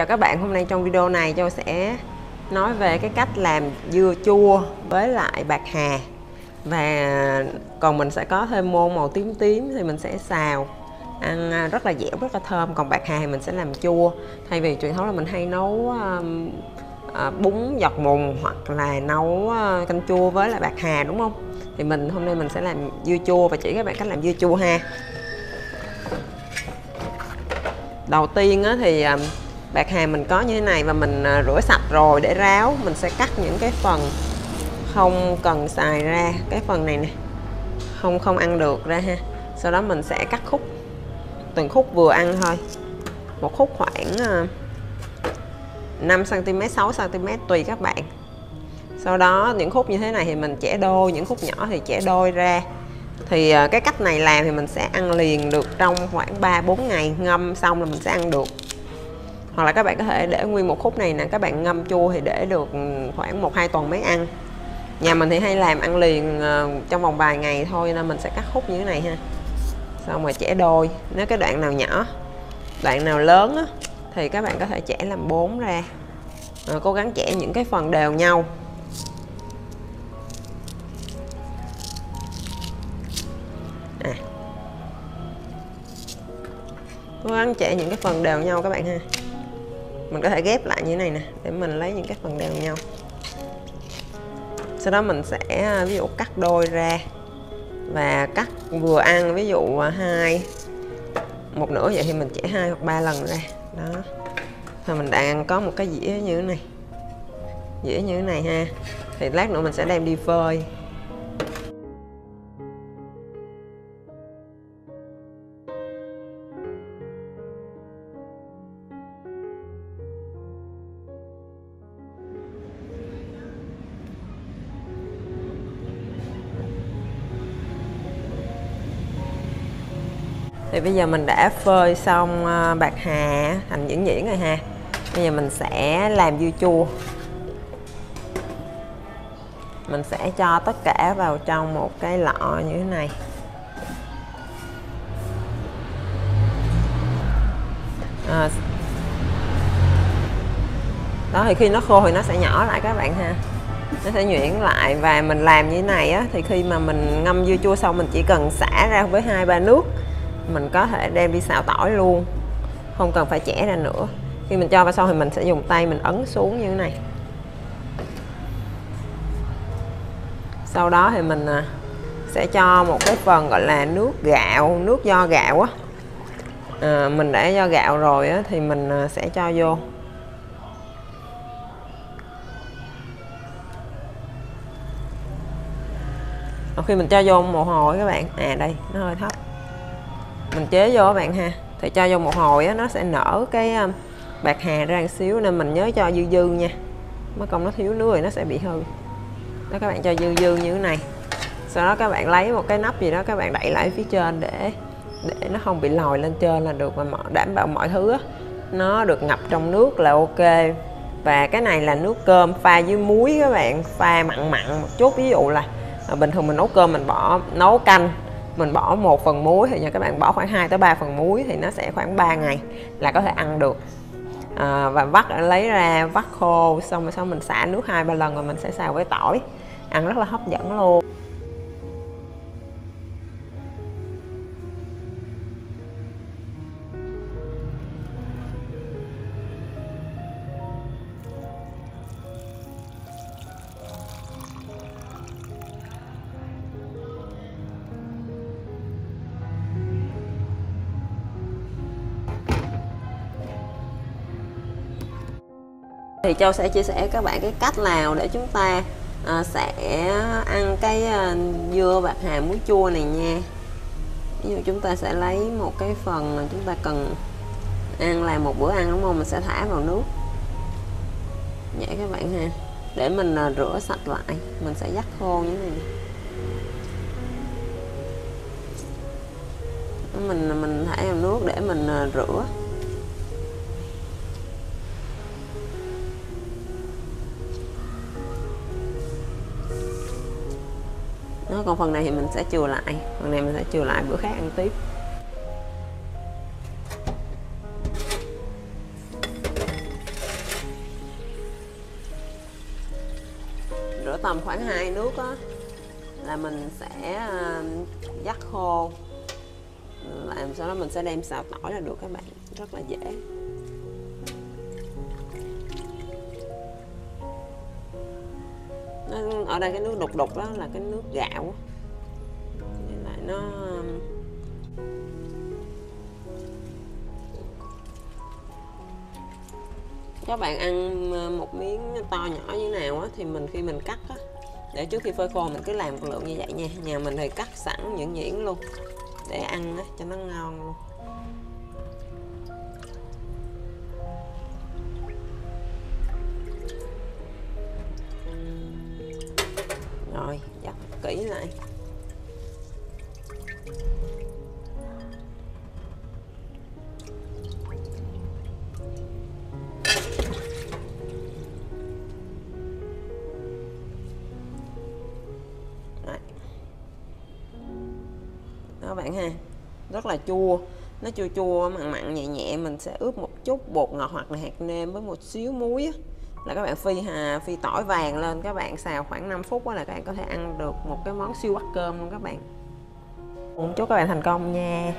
Chào các bạn, hôm nay trong video này Châu sẽ nói về cái cách làm dưa chua với lại bạc hà. Và còn mình sẽ có thêm môn màu tím tím thì mình sẽ xào. Ăn à, rất là dẻo, rất là thơm. Còn bạc hà thì mình sẽ làm chua. Thay vì truyền thống là mình hay nấu um, à, bún giọt mùng hoặc là nấu uh, canh chua với lại bạc hà đúng không? Thì mình hôm nay mình sẽ làm dưa chua và chỉ các bạn cách làm dưa chua ha. Đầu tiên á, thì bạc hà mình có như thế này và mình à, rửa sạch rồi để ráo. Mình sẽ cắt những cái phần không cần xài ra. Cái phần này nè, không không ăn được ra ha. Sau đó mình sẽ cắt khúc, từng khúc vừa ăn thôi. Một khúc khoảng 5 cm 6 cm tùy các bạn. Sau đó những khúc như thế này thì mình chẻ đôi, những khúc nhỏ thì chẻ đôi ra. Thì à, cái cách này làm thì mình sẽ ăn liền được trong khoảng 3 4 ngày. Ngâm xong là mình sẽ ăn được hoặc là các bạn có thể để nguyên một khúc này nè các bạn ngâm chua thì để được khoảng một hai tuần mới ăn. Nhà mình thì hay làm ăn liền ờ, trong vòng vài ngày thôi nên mình sẽ cắt khúc như thế này ha. Xong rồi chẻ đôi nếu cái đoạn nào nhỏ đoạn nào lớn á, thì các bạn có thể chẻ làm bốn ra. Rồi cố gắng chẻ những cái phần đều nhau. À. Cố gắng chẻ những cái phần đều nhau các bạn ha mình có thể ghép lại như thế này nè, để mình lấy những cái phần đều nhau. Sau đó mình sẽ à, ví dụ cắt đôi ra và cắt vừa ăn, ví dụ à, hai, một nửa vậy thì mình chẻ hai hoặc ba lần ra. Đó. Rồi mình đang có một cái dĩa như thế này. Dĩa như thế này ha. Thì lát nữa mình sẽ đem đi phơi. Thì bây giờ mình đã phơi xong à, bạc hà thành nhuyễn nhuyễn rồi ha. Bây giờ mình sẽ làm dưa chua. Mình sẽ cho tất cả vào trong một cái lọ như thế này. À, đó thì khi nó khô thì nó sẽ nhỏ lại các bạn ha. Nó sẽ nhuyễn lại và mình làm như thế này á thì khi mà mình ngâm dưa chua xong mình chỉ cần xả ra với hai ba nước mình có thể đem đi xào tỏi luôn. Không cần phải chẻ ra nữa. Khi mình cho vào xong thì mình sẽ dùng tay mình ấn xuống như thế này. Sau đó thì mình à, sẽ cho một cái phần gọi là nước gạo nước do gạo á. À, mình đã do gạo rồi á thì mình à, sẽ cho vô. Khi mình cho vô một hồi các bạn. À đây nó hơi thấp mình chế vô các bạn ha. Thì cho vô một hồi á, nó sẽ nở cái à, bạc hà ra một xíu nên mình nhớ cho dư dư nha. Mất công nó thiếu nước thì nó sẽ bị hư. Đó các bạn cho dư dư như thế này. Sau đó các bạn lấy một cái nắp gì đó các bạn đẩy lại phía trên để để nó không bị lòi lên trên là được và đảm bảo mọi thứ á, nó được ngập trong nước là ok. Và cái này là nước cơm pha với muối các bạn pha mặn mặn một chút. Ví dụ là à, bình thường mình nấu cơm mình bỏ nấu canh mình bỏ một phần muối thì nha các bạn bỏ khoảng 2 tới 3 phần muối thì nó sẽ khoảng 3 ngày là có thể ăn được. À, và vắt lấy ra vắt khô xong rồi sau mình xả nước hai ba lần rồi mình sẽ xào với tỏi. Ăn rất là hấp dẫn luôn. Thì châu sẽ chia sẻ các bạn cái cách nào để chúng ta à, sẽ ăn cái à, dưa bạc hà muối chua này nha. Ví dụ chúng ta sẽ lấy một cái phần mà chúng ta cần ăn làm một bữa ăn đúng không? Mình sẽ thả vào nước. Vậy các bạn ha. Để mình à, rửa sạch lại. Mình sẽ dắt khô như thế này. Mình mình thả vào nước để mình à, rửa. nó còn phần này thì mình sẽ chừa lại. Phần này mình sẽ chừa lại bữa khác ăn tiếp. Rửa tầm khoảng hai nước á, là mình sẽ ờ, dắt khô. Làm sau đó mình sẽ đem xào tỏi là được các bạn. Rất là dễ. Ở đây cái nước đục đục đó là cái nước gạo Nên lại nó um, các bạn ăn um, một miếng to nhỏ như nào á thì mình khi mình cắt á, để trước khi phơi khô mình cứ làm một lượng như vậy nha. Nhà mình thì cắt sẵn nhuyễn nhuyễn luôn, để ăn á cho nó ngon luôn. Rồi dắt kỹ lại. Đó bạn ha, rất là chua. Nó chua chua, mặn mặn, nhẹ nhẹ, mình sẽ ướp một chút bột ngọt hoặc là hạt nêm với một xíu muối á là các bạn phi hà, phi tỏi vàng lên. Các bạn xào khoảng 5 phút là các bạn có thể ăn được một cái món siêu bắt cơm luôn các bạn. Chúc các bạn thành công nha.